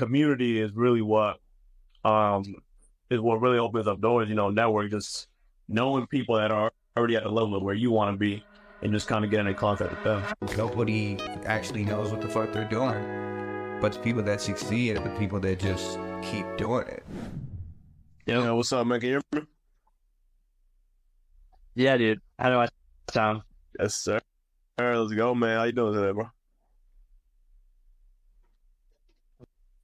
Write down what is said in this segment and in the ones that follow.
community is really what um is what really opens up doors. You know, network just knowing people that are already at the level of where you want to be, and just kind of getting in contact with them. Nobody actually knows what the fuck they're doing, but the people that succeed are the people that just keep doing it. Yeah, what's up, man? Can you? Yeah, dude. How do I sound? Yes, sir. All right, let's go, man. How you doing today, bro?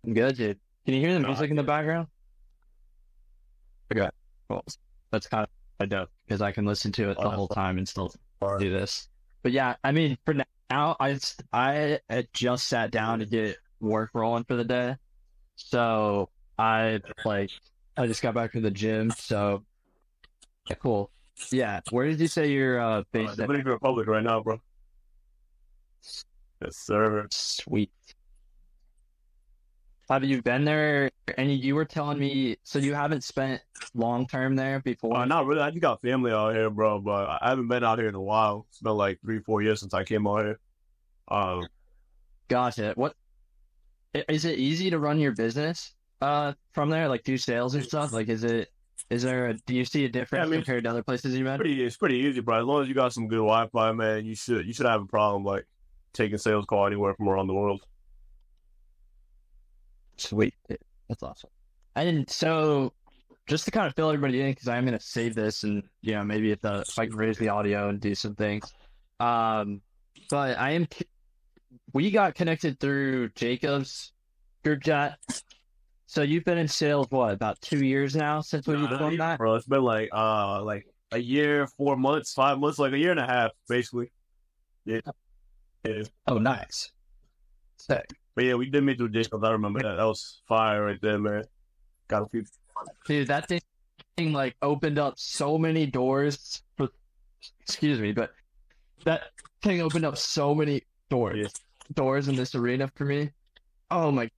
I'm good, dude. Can you hear the music in the background? Okay. Well, that's kind of dope because I can listen to it the whole time and still do this. But yeah, I mean, for now, I just, I just sat down to get work rolling for the day, so I like I just got back from the gym. So yeah, cool. Yeah, where did you say you're uh, Uh, based? at? Dominican Republic right now, bro. Yes, sir. Sweet. Have you been there? And you were telling me, so you haven't spent long term there before? Uh, not really. I just got family out here, bro. But I haven't been out here in a while. It's been like three, four years since I came out here. Um, Gotcha. What is it easy to run your business uh from there? Like do sales and stuff? Like is it is there a do you see a difference Yeah, I mean, compared to other places you've been? pretty, it's pretty easy, bro. As long as you got some good Wi-Fi, man, you should you should have a problem like taking sales call anywhere from around the world. Sweet. That's awesome. And so just to kind of fill everybody in, because I'm gonna save this and you know, maybe if the if I can raise the audio and do some things. Um but I am we got connected through Jacob's group chat. So you've been in sales what, about two years now since we Nah, formed that? bro. It's been like uh like a year, four months, five months, like a year and a half, basically. Yeah. Yeah. Oh nice. Sick. But yeah, we did meet through Jacobs. I remember that. That was fire right there, man. Got a few. Dude, that thing, like opened up so many doors for excuse me, but that thing opened up so many doors Yeah. doors in this arena for me. Oh my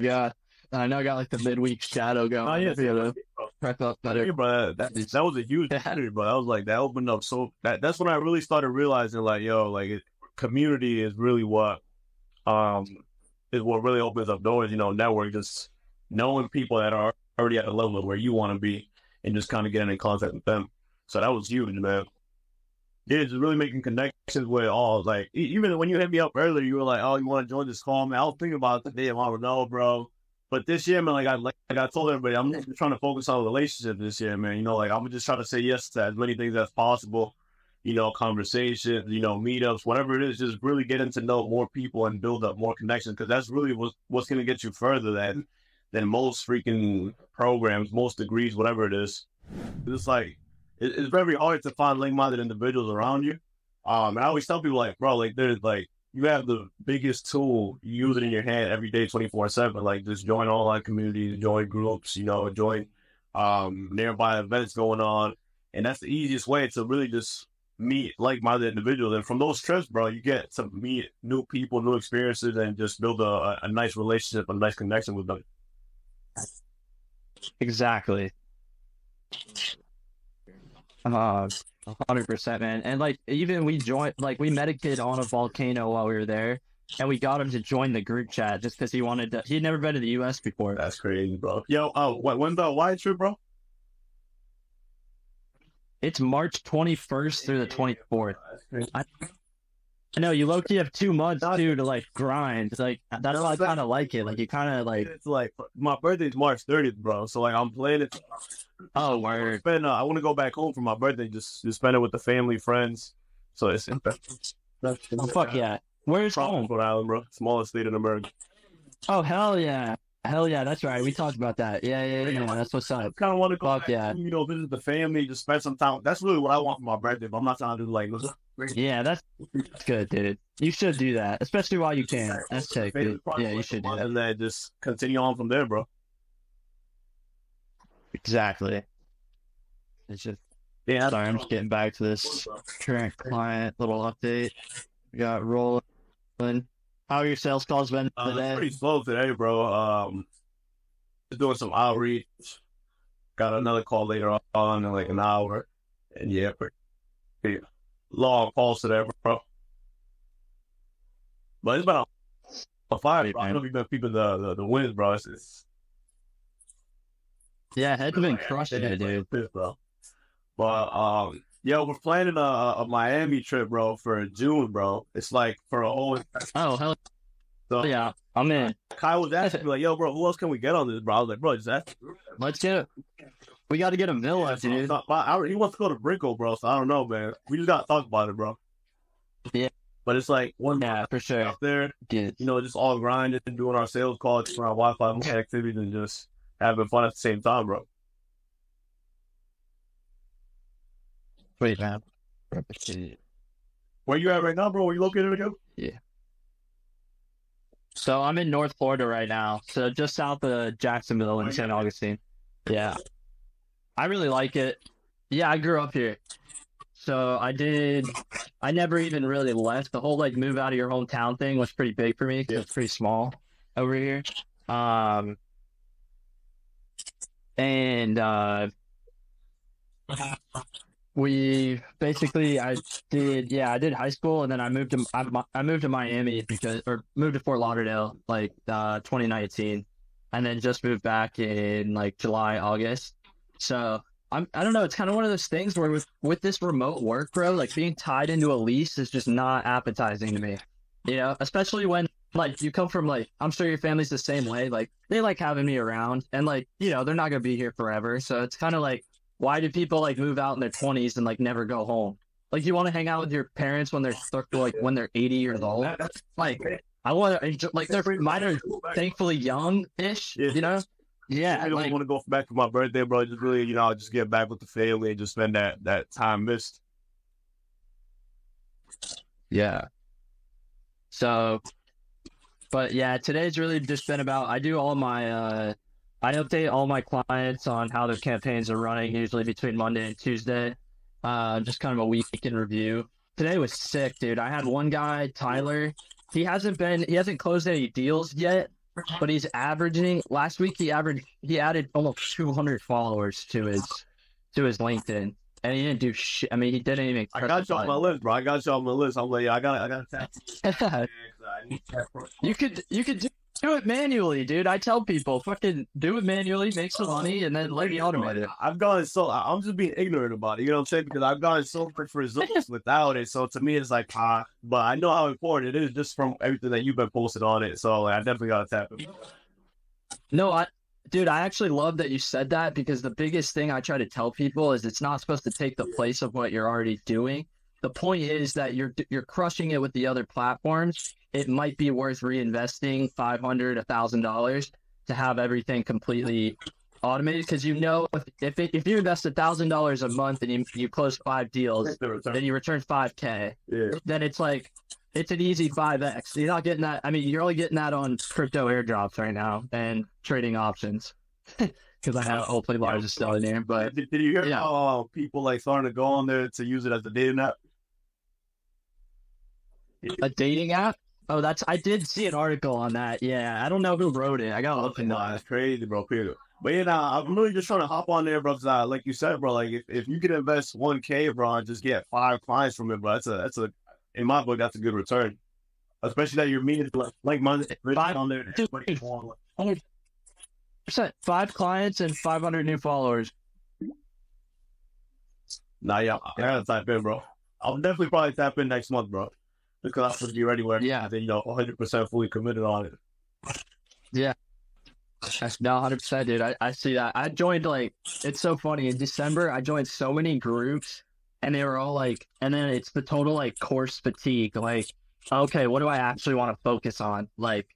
god. I know I got like the midweek shadow going. Oh yeah, to prep up better. Yeah, bro, that, that, that was a huge Yeah. opportunity, bro. That was like that opened up so that that's when I really started realizing like, yo, like it, community is really what um is what really opens up doors. You know, network just knowing people that are already at the level of where you want to be and just kind of getting in contact with them. So that was huge, man. Yeah, just really making connections with all like even when you hit me up earlier, you were like, "Oh, you want to join this call?" Man, I was thinking about it today. I don't know, bro. But this year, man, like I like, I told everybody, I'm just trying to focus on relationships this year, man. You know, like I'm just trying to say yes to as many things as possible. You know, conversations, you know, meetups, whatever it is, just really getting to know more people and build up more connections because that's really what's what's gonna get you further than than most freaking programs, most degrees, whatever it is. It's like it, it's very hard to find like-minded individuals around you. Um, and I always tell people like, bro, like there's like you have the biggest tool, you use it in your hand every day, twenty four seven. Like just join online communities, join groups, you know, join um nearby events going on, and that's the easiest way to really just meet like-minded individuals. And from those trips, bro, you get to meet new people, new experiences, and just build a, a, nice relationship, a nice connection with them. Exactly. Uh, hundred percent, man. And like, even we joined, like, we met a kid on a volcano while we were there, and we got him to join the group chat just because he wanted to. He'd never been to the U.S. before. That's crazy, bro. Yo, uh, what, when's the Hawaii trip, bro? It's March twenty first through the twenty fourth. I know you low key have two months too to like grind. It's Like that's why I kind of like it. Like you kind of like, It's like my birthday's March 30th, bro. So like I'm planning. oh word, Spend. Uh, I want to go back home for my birthday. Just just spend it with the family, friends. So it's in oh fuck yeah. Where's home? Rhode Island, bro. Smallest state in America. Oh hell yeah, hell yeah. That's right. We talked about that. Yeah, yeah, yeah. That's what's up. Kind of want to go Fuck back, yeah. you know, visit the family, just spend some time. That's really what I want for my birthday. But I'm not trying to do like Yeah, that's, that's good, dude. You should do that, especially while you can. That's sick, dude. Yeah, you should do that. and then just continue on from there, bro. Exactly. It's just Yeah, sorry. I'm just getting back to this current client little update. We got rolling. How are your sales calls been Uh, today? pretty slow today, bro. Um, just doing some outreach. Got another call later on in like an hour, and yeah, pretty, pretty long calls today, bro. But it's been a A fire, bro. I don't know if you've been peeping the, the, the winds, bro. It's, it's Yeah, head's been crushing it, dude. Pissed, bro. But um, yo, we're planning a, a Miami trip, bro, for June, bro. It's like for a whole. Oh hell So yeah, I'm in. Kyle was asking me like, "Yo, bro, who else can we get on this?" Bro, I was like, "Bro, just ask." Let's get it. We got to get a dude. So, but I- he wants to go to Brinko, bro. So I don't know, man. We just got to talk about it, bro. Yeah. But it's like one Yeah, for sure. out there, Dude. you know, just all grinding, and doing our sales calls, doing our Wi-Fi activities, and just having fun at the same time, bro. Wait, man. Where you at right now, bro? Where you located again? Yeah. So I'm in North Florida right now, so just south of Jacksonville and St. Augustine. Yeah, I really like it. Yeah, I grew up here, so I did. I never even really left. The whole like move out of your hometown thing was pretty big for me because Yeah. it's pretty small over here. Um, and uh, we basically I did yeah I did high school and then I moved to I, I moved to Miami because or moved to Fort Lauderdale like uh 2019 and then just moved back in like July August. So I'm I don't know it's kind of one of those things where with with this remote work bro like being tied into a lease is just not appetizing to me you know? Especially when like you come from like I'm sure your family's the same way like they like having me around and like you know they're not gonna be here forever so it's kind of like why do people like move out in their 20s and like never go home like you want to hang out with your parents when they're like when they're 80 years old like i want to enjoy like they're mine are thankfully young-ish Yeah. you know yeah I don't like, want to go back for my birthday, bro. Just really, you know, I just get back with the family and just spend that that time missed. Yeah. So, but yeah, today's really just been about I do all my uh I update all my clients on how their campaigns are running usually between Monday and Tuesday. Uh just kind of a week in review. Today was sick, dude. I had one guy, Tyler. He hasn't been he hasn't closed any deals yet, but he's averaging last week he averaged he added almost 200 followers to his to his LinkedIn. And he didn't do shit. I mean, he didn't even. I got you on my list, bro. I got you on my list. I'm like, yeah, I got, I got to tap. I need to tap, bro. You could you could do, do it manually, dude. I tell people, fucking do it manually, make some money, and then let me automate it. I've gotten so I'm just being ignorant about it. You know what I'm saying? Because I've gotten so much results without it. So to me, it's like ah. But I know how important it is just from everything that you've been posted on it. So like, I definitely gotta tap it. No, I, dude, I actually love that you said that because the biggest thing I try to tell people is it's not supposed to take the place of what you're already doing. The point is that you're you're crushing it with the other platforms. It might be worth reinvesting five hundred, a thousand dollars to have everything completely automated because you know if if, it, if you invest a thousand dollars a month and you you close five deals, The then you return five k. Yeah. then it's like it's an easy five x. You're not getting that. I mean, you're only getting that on crypto airdrops right now and trading options. Because I have hopefully Lars is still in there, but Did, did you hear Yeah. how uh, people like starting to go on there to use it as a dating app? A dating app. Oh, that's I did see an article on that. Yeah, I don't know who wrote it. I gotta look into that's crazy, bro. Period. But yeah, nah, I'm really just trying to hop on there, bro. Uh, like you said, bro, like if, if you could invest one k, bro, and just get five clients from it, bro, that's a that's a in my book that's a good return. Especially that you're meeting like like minded Five- on there. Percent five clients and five hundred new followers. Nah, yeah, I gotta type in, bro. I'll definitely probably tap in next month, bro. Because supposed to be ready Yeah. then you're 100 percent fully committed on it. That's no, hundred percent, dude. I, I see that. I joined like it's so funny in December. I joined so many groups, and they were all like, and then it's the total like course fatigue. Like, okay, what do I actually want to focus on? Like,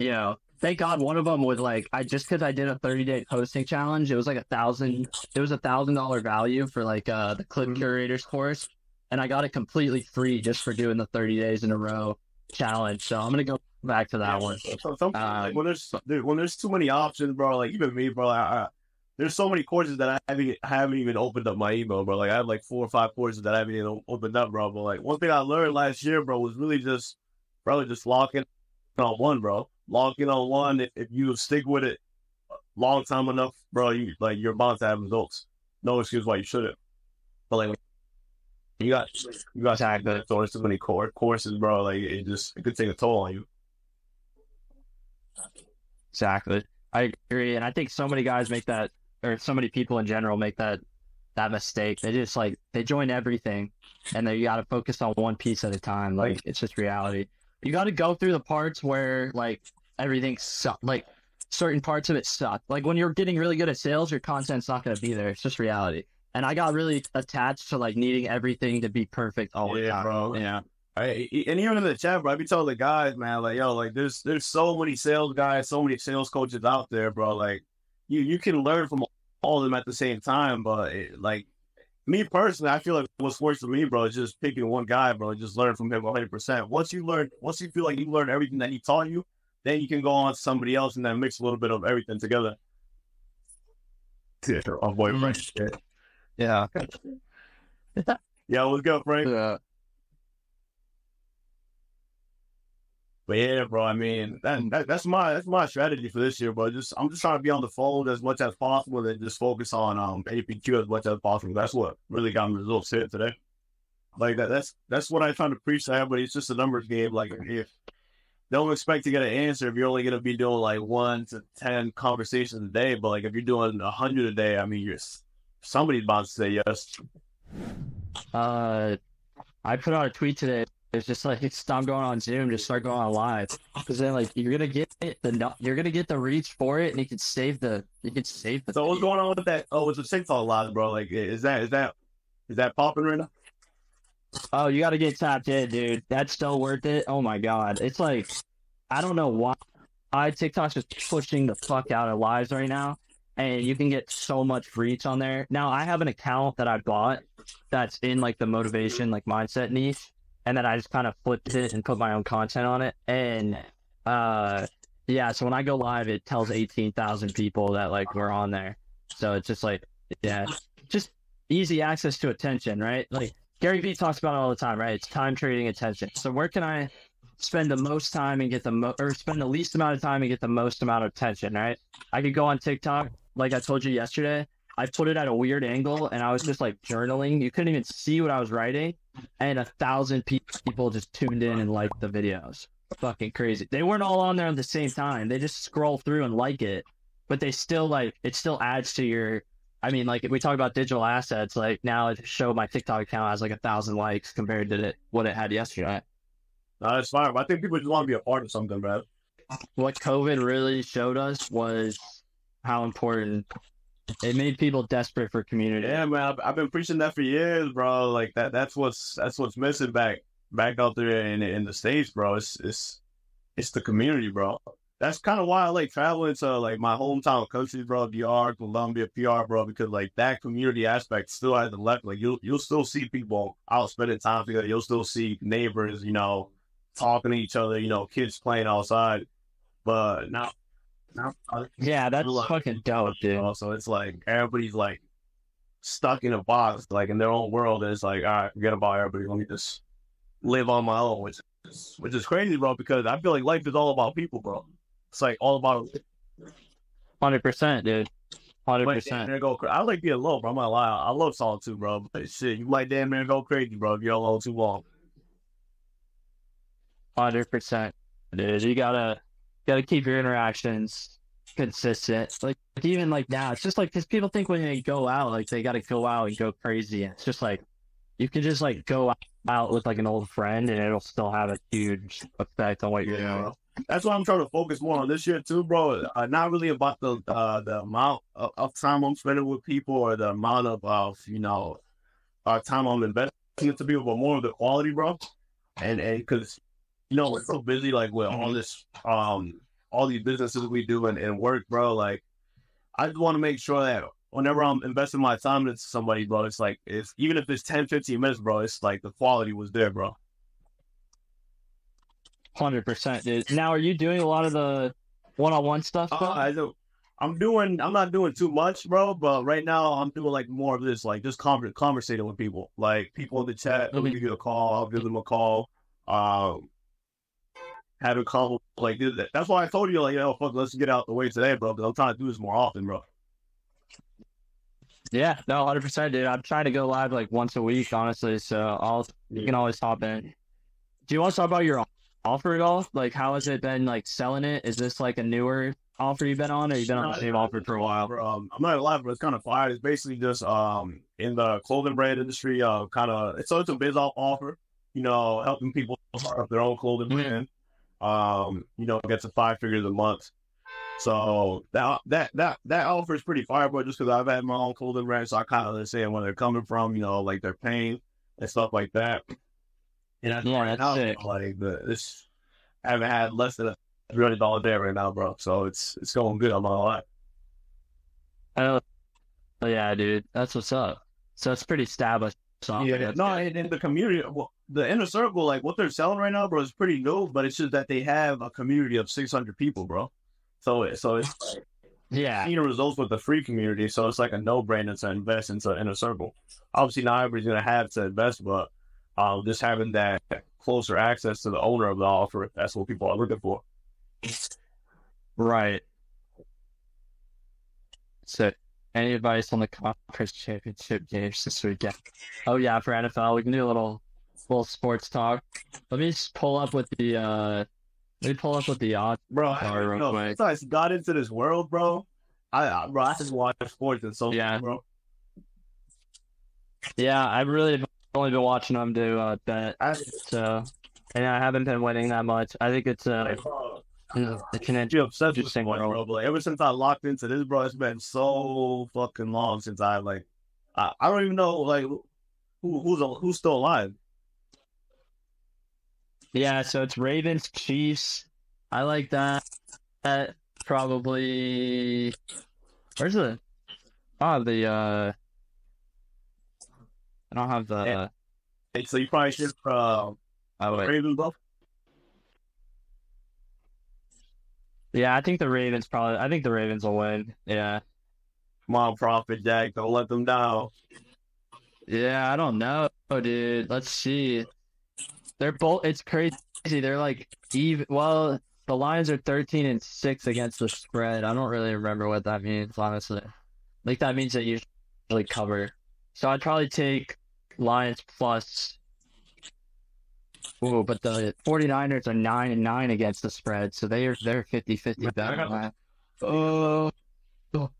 you know, thank God one of them was like, I just because I did a thirty day posting challenge, it was like a thousand. It was a thousand dollar value for like uh the clip Mhm. curators course, and I got it completely free just for doing the thirty days in a row challenge. So I'm gonna go back to that one. So, some, Uh, like, when there's there, when there's too many options, bro. Like even me, bro. I, I, there's so many courses that I haven't I haven't even opened up my email, bro. Like I have like four or five courses that I haven't even opened up, bro. But like one thing I learned last year, bro, was really just probably just locking on one, bro. Locking on one. If, if you stick with it long time enough, bro, you like you're bound to have results. No excuse why you shouldn't. But like you got you got Exactly. so there's too many core courses, bro. Like it just it could take a toll on you. Exactly. I agree. And I think so many guys make that, or so many people in general make that that mistake. They just like they join everything, and then you got to focus on one piece at a time. Like it's just reality. You got to go through the parts where like everything suck. Like certain parts of it suck. Like when you're getting really good at sales, your content's not going to be there. It's just reality. And I got really attached to like needing everything to be perfect all the Yeah, time. bro. Yeah. I, and even in the chat, bro, I be telling the guys, man, like, yo, like, there's there's so many sales guys, so many sales coaches out there, bro. Like, you you can learn from all of them at the same time, but it, like, me personally, I feel like what's worse for me, bro, is just picking one guy, bro, and just learn from him 100. percent Once you learn, once you feel like you learned everything that he taught you, then you can go on to somebody else and then mix a little bit of everything together. Yeah, oh boy, Mm. Yeah. Yeah, what's good, Frank? Yeah. But yeah, bro. I mean, that, that that's my that's my strategy for this year, bro. Just I'm just trying to be on the phone as much as possible and just focus on um APQ as much as possible. That's what really got me results here today. Like that. That's that's what I try to preach to everybody. It's just a numbers game. Like if don't expect to get an answer if you're only gonna be doing like one to ten conversations a day. But like if you're doing a hundred a day, I mean, you're somebody's about to say yes. Uh, I put out a tweet today. It's just like stop going on Zoom, just start going on live. Because then, like, you're gonna get the you're gonna get the reach for it, and you can save the you can save the. So what's going on with that? Oh, it's a TikTok live, bro. Like, is that is that is that popping right now? Oh, you got to get tapped in, dude. That's still worth it. Oh my god, it's like I don't know why. I TikTok's just pushing the fuck out of lives right now, and you can get so much reach on there. Now I have an account that I bought that's in like the motivation like mindset niche, and then I just kind of flipped it and put my own content on it, and uh, yeah. So when I go live, it tells eighteen thousand people that like we're on there. So it's just like yeah, just easy access to attention, right? Like Gary Vee talks about it all the time, right? It's time trading attention. So where can I spend the most time and get the mo- or spend the least amount of time and get the most amount of attention, right? I could go on TikTok, like I told you yesterday. I put it at a weird angle and I was just like journaling. You couldn't even see what I was writing, and a thousand pe- people just tuned in and liked the videos. Fucking crazy. They weren't all on there at the same time. They just scroll through and like it, but they still like it. Still adds to your I mean, like if we talk about digital assets, like now it show my TikTok account has like a thousand likes compared to it, what it had yesterday. No, that's fine. I think people just want to be a part of something, bro. What COVID really showed us was how important it made people desperate for community. Yeah, man. I've, I've been preaching that for years, bro. Like that. That's what's that's what's missing back back out there in in the states, bro. It's it's it's the community, bro. That's kind of why I like traveling to like my hometown countries, bro. DR, Colombia, PR, bro, because like that community aspect still hasn't left. Like you'll you'll still see people out spending time together. You'll still see neighbors, you know, talking to each other. You know, kids playing outside. But now, now Yeah, that's fucking dope, dude. so it's like everybody's like stuck in a box, like in their own world. And it's like, all right, forget about everybody. Let me just live on my own, which is which is crazy, bro. Because I feel like life is all about people, bro. It's like all about Hundred percent, dude. Hundred percent. go. I like being alone, bro. I'm not lie. I love solitude, bro. But shit, you might damn near go crazy, bro. If you're alone too long. Hundred percent, dude. You gotta gotta keep your interactions consistent. Like even like now, it's just like because people think when they go out, like they gotta go out and go crazy. And it's just like you can just like go out with like an old friend, and it'll still have a huge effect on what you're Yeah, doing. That's why I'm trying to focus more on this year too, bro. Uh, not really about the uh, the amount of, of time I'm spending with people or the amount of uh, you know uh, time I'm investing into people, but more of the quality, bro. And and because you know we're so busy, like with all this um all these businesses we do and, and work, bro. Like I just want to make sure that whenever I'm investing my time into somebody, bro, it's like it's even if it's 10, 15 minutes, bro, it's like the quality was there, bro. Hundred percent, dude. Now, are you doing a lot of the one-on-one stuff? Uh. I do. I'm doing. I'm not doing too much, bro. But right now, I'm doing like more of this, like just conver- conversating with people, like people in the chat. They'll Mhm. give you a call. I'll give them a call. Um, have a call like this. That's why I told you, like, yo, fuck, let's get out the way today, bro. Because I'm trying to do this more often, bro. Yeah, no, hundred percent, dude. I'm trying to go live like once a week, honestly. So I'll you can always hop in. Do you want to talk about your offer at all? Like, how has it been like selling it? Is this like a newer offer you've been on, or you've been on the same offer for a while? Um, I'm not lie, but it's kind of fire. It's basically just um in the clothing brand industry, uh, kind of so it's a biz off offer. You know, helping people start up their own clothing brand. Um, you know, get to five figures a month. So that that that that offer is pretty fire, but just because I've had my own clothing brand, so I kind of understand where they're coming from. You know, like their pain and stuff like that. And I Yeah, that's now, sick. like the this I haven't had less than a three hundred dollar day right now, bro. So it's it's going good. I'm not gonna. Oh, yeah, dude, that's what's up. So it's pretty established. Offer, Yeah, no, in, in the community, well, the inner circle, like what they're selling right now, bro, is pretty new. But it's just that they have a community of 600 people, bro. So, so it's yeah, seeing the results with the free community. So it's like a no brainer to invest into inner circle. Obviously, not everybody's gonna have to invest, but um, just having that closer access to the owner of the offer, that's what people are looking for. right. So, any advice on the conference championship games this weekend? Oh yeah, for NFL, we can do a little little sports talk. Let me just pull up with the uh, let me pull up with the odds. Bro, I, Sorry, real no, quick. since I got into this world, bro, I, I bro, I just watch sports and so Yeah. bro. Yeah, I've really only been watching them do uh, bet, I, so and I haven't been winning that much. I think it's uh, it's an you obsessed with Interesting sports, world. bro. But like, ever since I locked into this, bro, it's been so fucking long since I like. I, I don't even know like who who's who's still alive. Yeah, so it's Ravens, Chiefs. I like that. That probably. Where's the? Oh, the. uh I don't have the. Yeah. Hey, so you probably should uh, oh wait. Ravens buff. Yeah, I think the Ravens probably. I think the Ravens will win. Yeah. Come on, Prophet Jack, don't let them down. Yeah, I don't know, dude. Let's see. They're both. It's crazy. They're like even. Well, the Lions are thirteen and six against the spread. I don't really remember what that means, honestly. Like that means that you usually cover. So I'd probably take Lions plus. Ooh, but the 49ers are nine and nine against the spread, so they are they're 50-50 bet on that. Oh. Oh.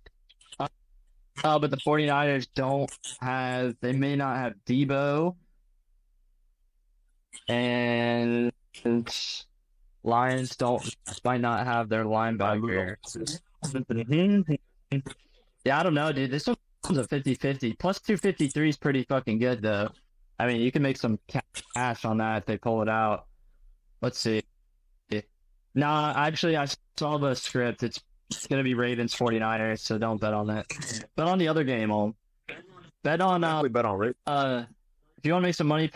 But the 49ers don't have, they may not have Deebo. And Lions don't, might not have their linebacker. Yeah, I don't know, dude. This one's a 50 50. Plus 253 is pretty fucking good, though. I mean, you can make some cash on that if they pull it out. Let's see. Nah, actually, I saw the script. It's, it's going to be Ravens 49ers, so don't bet on that. Bet on the other game, Ohm. Bet on, uh, Definitely bet on Ravens. uh, if you want to make some money,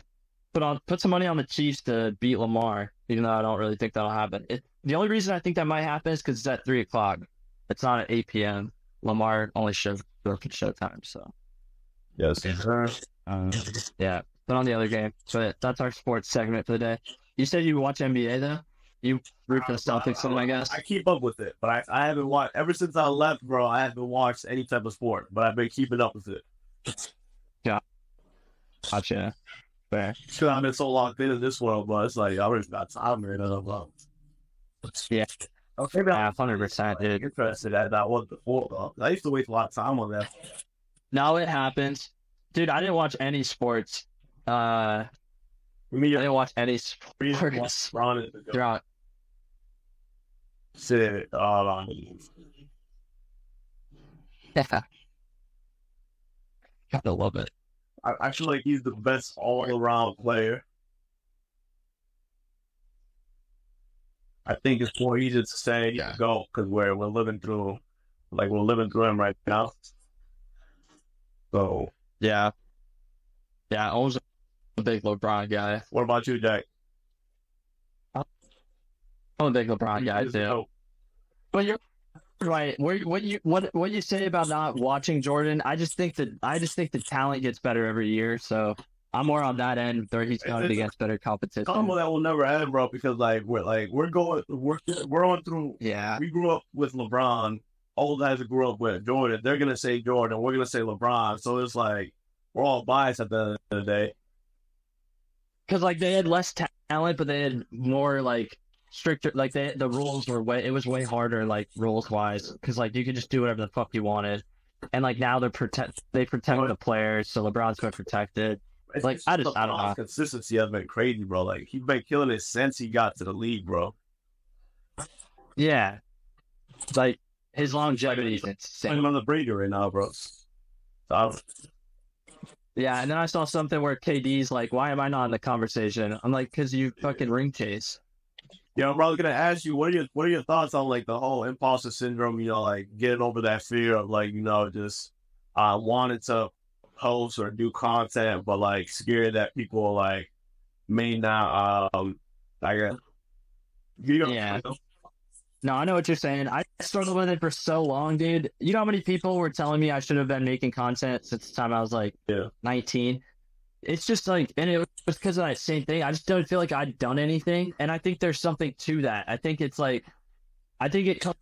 put on put some money on the Chiefs to beat Lamar. Even though I don't really think that'll happen. It, the only reason I think that might happen is because it's at three o'clock. It's not at eight p.m. Lamar only shows up at Showtime, so Yes. uh, yeah. But on the other game, but that's our sports segment for the day. You said you watch NBA though. You root for the Celtics, then, I guess. I keep up with it, but I, I haven't watched ever since I left, bro. I haven't watched any type of sport, but I've been keeping up with it. Yeah, Gotcha. Fair. Because I've been so locked into this world, but it's like I already got time right now. Bro. Yeah. Okay, maybe Yeah, I'm hundred percent, dude. interested as that one before, though. I used to waste a lot of time on that. Now it happens, dude. I didn't watch any sports. Uh, Me, I didn't watch any sports Ron is throughout. Sit, uh, Yeah. Gotta love it. I, I feel like he's the best all around player. I think it's more easy to say Yeah. go because we're we're living through, like we're living through him right now. So, Yeah. Yeah, I was a big LeBron guy. what about you, Jack? I'm a big LeBron guy too. But you're right. What what you what what you say about not watching Jordan? I just think that I just think the talent gets better every year. So I'm more on that end where he's going against better competition. combo that will never end, bro. Because like we're like we're going we're we're on through. Yeah. We grew up with LeBron. All guys that grew up with Jordan, they're gonna say Jordan. We're gonna say LeBron. So it's like we're all biased at the end of the day. Because like they had less talent, but they had more like stricter. Like they, the rules were way. It was way harder, like rules wise, because like you could just do whatever the fuck you wanted. And like now they're protect. They protect the players, so LeBron's been protected. It's Like, I just- I don't know. Consistency has been crazy, bro. Like he's been killing it since he got to the league, bro. Yeah, like his longevity is insane. I'm on the Brady right now, bro. So Yeah, and then I saw something where KD's like, "Why am I not in the conversation?" I'm like, "Cause you fucking ring chase." Yeah, I'm probably gonna ask you what are your what are your thoughts on like the whole imposter syndrome? You know, like getting over that fear of like you know just uh wanting to post or do content, but like scared that people like may not um I guess you know, Yeah. No, I know what you're saying. I struggled with it for so long, dude. You know how many people were telling me I should have been making content since the time I was like Yeah. 19? It's just like, and it was because of that same thing. I just don't feel like I'd done anything. And I think there's something to that. I think it's like, I think it comes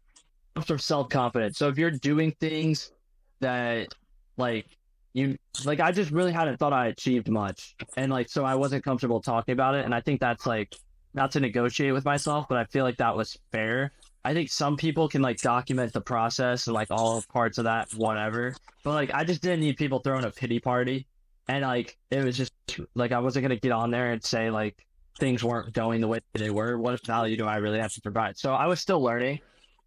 from self confidence. So if you're doing things that, like, you, like, I just really hadn't thought I achieved much. And, like, so I wasn't comfortable talking about it. And I think that's like, not to negotiate with myself, but I feel like that was fair. I think some people can like document the process and like all parts of that, whatever. But like, I just didn't need people throwing a pity party, and like it was just like I wasn't gonna get on there and say like things weren't going the way they were. What value do I really have to provide? So I was still learning.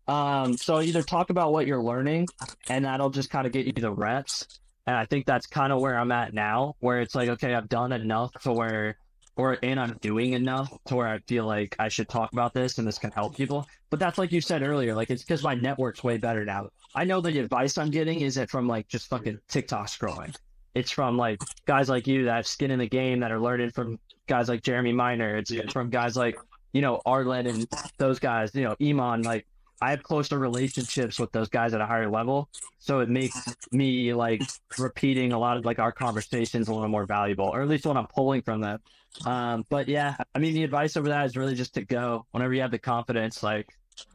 Um, so either talk about what you're learning, and that'll just kind of get you the reps. And I think that's kind of where I'm at now, where it's like, okay, I've done enough to where or and I'm doing enough to where I feel like I should talk about this and this can help people. But that's like you said earlier, like it's because my network's way better now. I know the advice I'm getting isn't from like just fucking TikTok scrolling. It's from like guys like you that have skin in the game that are learning from guys like Jeremy Miner. It's Yeah. from guys like, you know, Arlen and those guys, you know, Iman, like I have closer relationships with those guys at a higher level. So it makes me like repeating a lot of like our conversations a little more valuable, or at least when I'm pulling from them. Um, but yeah, I mean, the advice over that is really just to go whenever you have the confidence, like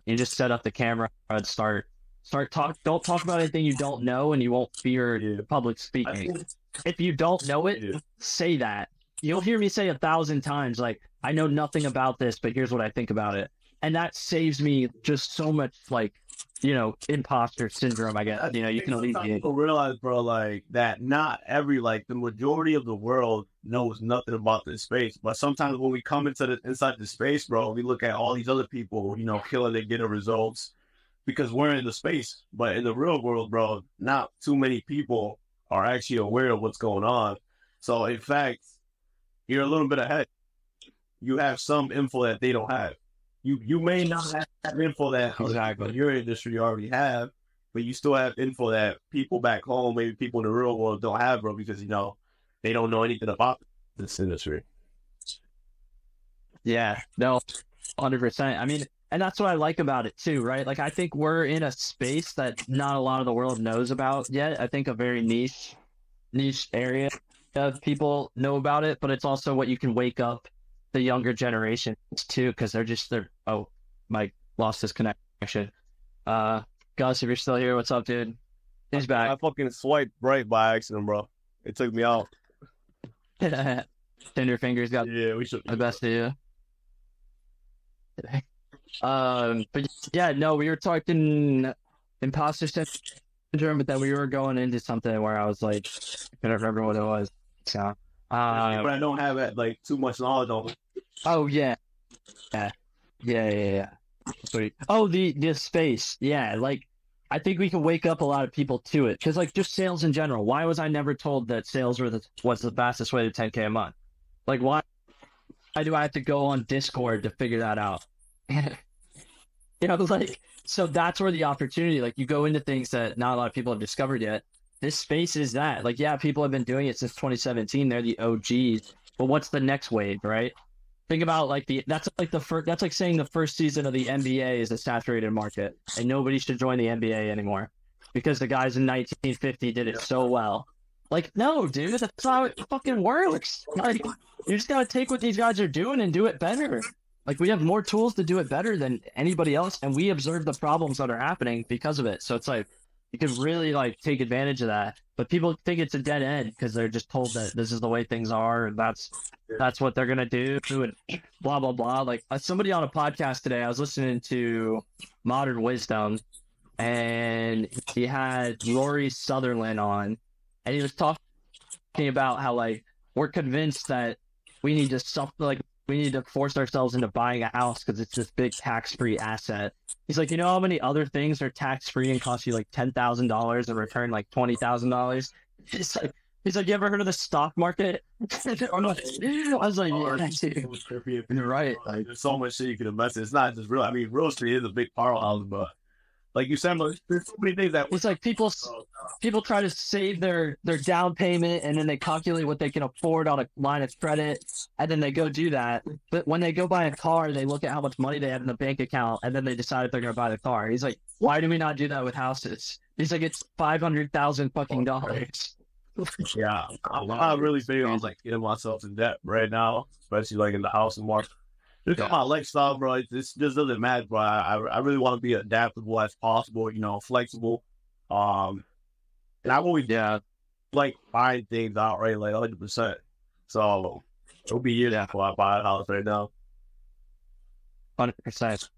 you just set up the camera and start, start talk. Don't talk about anything you don't know, and you won't fear Yeah. public speaking. If you don't know it, yeah. say that. You'll hear me say a thousand times, like, I know nothing about this, but here's what I think about it. And that saves me just so much, like, you know, imposter syndrome, I guess. You know, you can alleviate. People realize, bro, like that. Not every, like the majority of the world knows nothing about this space. But sometimes when we come into the inside the space, bro, we look at all these other people, you know, killing it, getting results because we're in the space. But in the real world, bro, not too many people are actually aware of what's going on. So in fact, you're a little bit ahead. You have some info that they don't have. You you may not have info that oh, Exactly. your industry you already have, but you still have info that people back home, maybe people in the real world don't have, bro, because you know they don't know anything about this industry. Yeah, no, hundred percent. I mean, and that's what I like about it too, right? Like, I think we're in a space that not a lot of the world knows about yet. I think a very niche, niche area of people know about it, but it's also what you can wake up the younger generations too, because they're just they're. Oh, Mike lost his connection. Uh, Gus, if you're still here, what's up, dude? He's back. I back. fucking swiped right by accident, bro. It took me out. Tinder fingers got Yeah, we should. the best of you. Um, but yeah, no, we were talking imposter syndrome, but then we were going into something where I was like, I couldn't remember what it was. So, but uh, I don't have that like too much knowledge on. it. oh yeah, yeah, yeah, yeah, yeah. Sweet. Oh, the the space, yeah. Like, I think we can wake up a lot of people to it because, like, just sales in general. Why was I never told that sales were the was the fastest way to 10k a month? Like, why? Why do I have to go on Discord to figure that out? you know, like, so that's where the opportunity. Like, you go into things that not a lot of people have discovered yet. This space is that. Like, yeah, people have been doing it since 2017. They're the OGs. But what's the next wave, right? Think about like the that's like the first that's like saying the first season of the NBA is a saturated market and nobody should join the NBA anymore because the guys in 1950 did it so well. Like, no, dude, that's how it fucking works. Like, you just gotta take what these guys are doing and do it better. Like, we have more tools to do it better than anybody else, and we observe the problems that are happening because of it. So it's like, you could really like take advantage of that. But people think it's a dead end because they're just told that this is the way things are and that's that's what they're gonna do and blah blah blah. Like uh, somebody on a podcast today, I was listening to Modern Wisdom, and he had Rory Sutherland on, and he was talking about how like we're convinced that we need to stuff like we need to force ourselves into buying a house because it's this big tax free asset. He's like, you know how many other things are tax free and cost you like ten thousand dollars and return like twenty thousand dollars? He's like, he's like, you ever heard of the stock market? I was like, yeah, dude. You're right. Like, there's so much shit you can invest in. It's not just real. I mean, real estate is a big part of it, but like you said, there's so many things that it's like people oh, people try to save their their down payment and then they calculate what they can afford on a line of credit and then they go do that. But when they go buy a car, they look at how much money they have in the bank account and then they decide if they're gonna buy the car. He's like, why do we not do that with houses? He's like, it's five hundred thousand fucking dollars. yeah, I'm not really big on like getting myself in debt right now, especially like in the housing market. Look at my lifestyle, bro. This just doesn't matter, bro. I, I really want to be adaptable as possible, you know, flexible. Um, and I've always yeah like buying things out right, like hundred percent. So it'll be years before I buy a house right now. Hundred percent,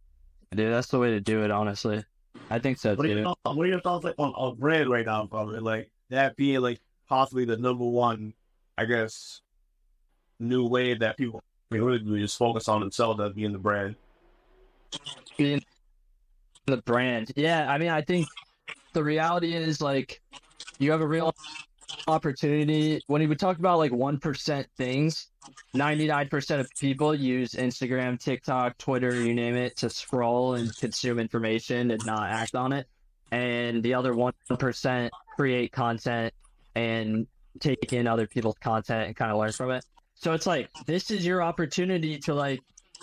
dude. That's the way to do it. Honestly, I think so What too. thoughts, what are your thoughts like on, on brand right now, probably? Like that being like possibly the number one, I guess, new way that people really just focus on themselves as being the brand. Being the brand, yeah. I mean, I think the reality is like you have a real opportunity when we talk about like one percent things. 99% of people use Instagram, TikTok, Twitter, you name it, to scroll and consume information and not act on it. And the other 1% create content and take in other people's content and kind of learn from it. So it's like, this is your opportunity to like,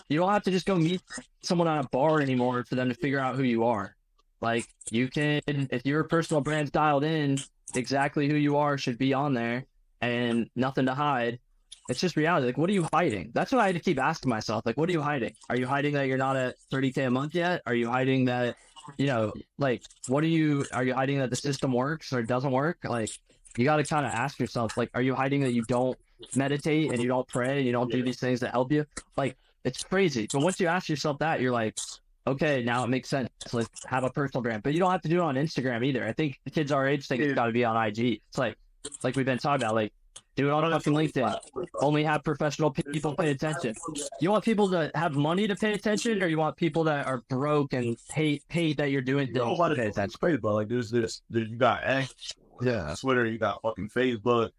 you don't have to just go meet someone on a bar anymore for them to figure out who you are. Like, you can, if your personal brand's dialed in, exactly who you are should be on there and nothing to hide it's just reality. Like, what are you hiding? That's what I had to keep asking myself. Like, what are you hiding? Are you hiding that you're not at 30k a month yet? Are you hiding that, you know, like, what are you? Are you hiding that the system works or doesn't work? Like, you got to kind of ask yourself, like, are you hiding that you don't meditate and you don't pray and you don't do these things that help you? Like, it's crazy. But once you ask yourself that, you're like, okay, now it makes sense. Let's have a personal brand. But you don't have to do it on Instagram either. I think the kids our age think it's got to be on IG. It's like, like we've been talking about, like do it on fucking LinkedIn. Only have professional people pay attention. You want people to have money to pay attention, or you want people that are broke and hate hate that you're doing things to pay attention? crazy, but like there's this, there's, you got X, Yeah. Twitter, you got fucking Facebook.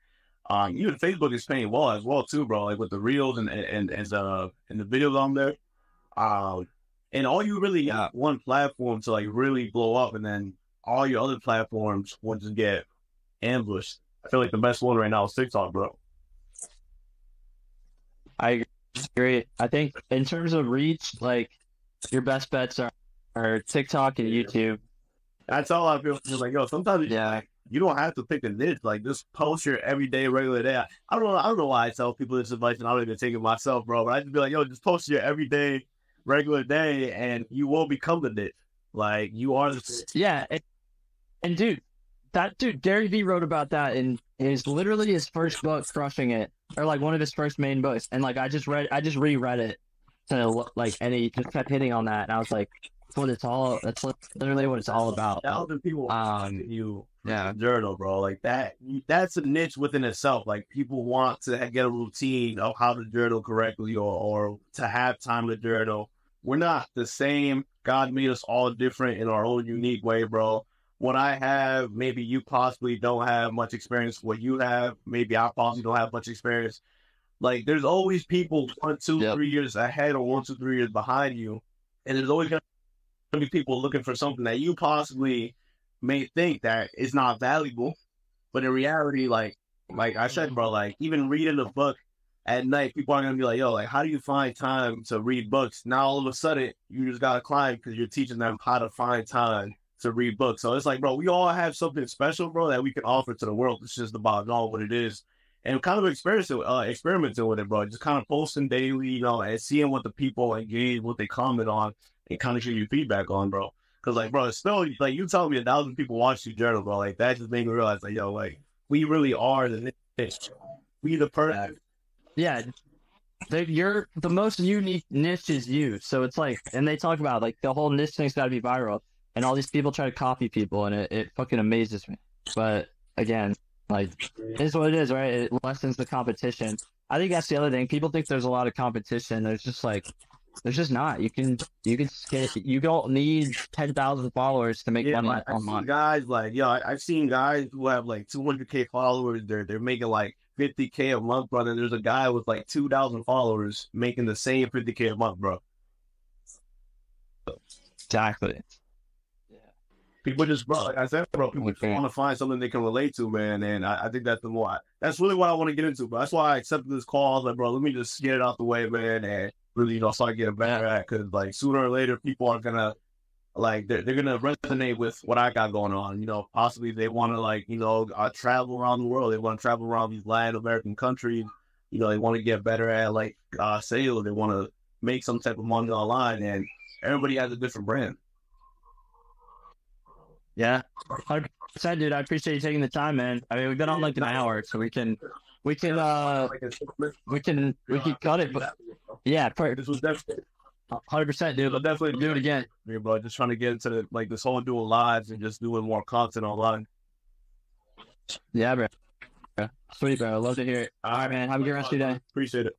Um, even Facebook is paying well as well too, bro. Like with the reels and and and the and the videos on there. Um, and all you really got one platform to like really blow up, and then all your other platforms will just get ambushed. I feel like the best one right now is TikTok, bro. I agree. I think in terms of reach, like your best bets are, are TikTok and YouTube. That's all I feel. It's like, yo, sometimes Yeah. You don't have to pick a niche. Like just post your everyday, regular day. I don't know. I don't know why I tell people this advice, and I don't even take it myself, bro. But I just be like, yo, just post your everyday, regular day, and you will become the niche. Like you are the. Yeah. And, and dude, that dude, Gary Vee wrote about that in his literally his first book, Crushing It, or like one of his first main books. And like I just read, I just reread it to like, and he just kept hitting on that. And I was like, what it's all, that's literally what it's all about. Thousand people Um, you yeah. journal, bro. Like that. That's a niche within itself. Like people want to get a routine of how to journal correctly, or or to have time to journal. We're not the same. God made us all different in our own unique way, bro. What I have, maybe you possibly don't have much experience. What you have, maybe I possibly don't have much experience. Like there's always people one, two, Yep. three years ahead or one, two, three years behind you. And there's always gonna be people looking for something that you possibly may think that is not valuable. But in reality, like like I said, bro, like even reading a book at night, people are gonna be like, yo, like how do you find time to read books? Now all of a sudden you just gotta climb because you're teaching them how to find time to read books. So it's like, bro, we all have something special, bro, that we can offer to the world. It's just about knowing what it is and kind of experiencing, uh, experimenting with it, bro. Just kind of posting daily, you know, and seeing what the people engage, what they comment on, and kind of give you feedback on, bro. Cause like, bro, it's still like you telling me a thousand people watch your journal, bro. Like that just made me realize, like, yo, like we really are the niche. We the person. Yeah, they- you're the most unique niche is you. So it's like, and they talk about like the whole niche thing's got to be viral, and all these people try to copy people, and it, it fucking amazes me. But again, like, it is what it is, right? It lessens the competition. I think that's the other thing. People think there's a lot of competition. There's just like, there's just not. You can, you can, skate- you don't need ten thousand followers to make Yeah, money like, I've seen guys like yo, I, I've seen guys who have like 200k followers. They're they're making like 50k a month, brother. And there's a guy with like 2,000 followers making the same 50k a month, bro. Exactly. Yeah. People just, bro, like I said, bro, people just want to find something they can relate to, man. And I, I think that's the more, that's really what I want to get into, bro. That's why I accepted this call. I like, bro, let me just get it out the way, man, and really, you know, start getting better at Because, like, sooner or later, people are going to, like, they're, they're going to resonate with what I got going on. You know, possibly they want to, like, you know, uh, travel around the world. They want to travel around these Latin American countries. You know, they want to get better at, like, uh, sales. They want to make some type of money online. And everybody has a different brand. Yeah, hundred percent, dude. I appreciate you taking the time, man. I mean, we've been on like an hour, so we can, we can, uh, we can, we can cut it. But yeah, perfect This was definitely, hundred percent, dude. but definitely Do it again. Yeah, bro. Just trying to get into the, like this whole doing lives and just doing more content online. Yeah, bro. Yeah. Sweet, bro. Love to hear it. All right, man. Have a good rest of your day. Appreciate it.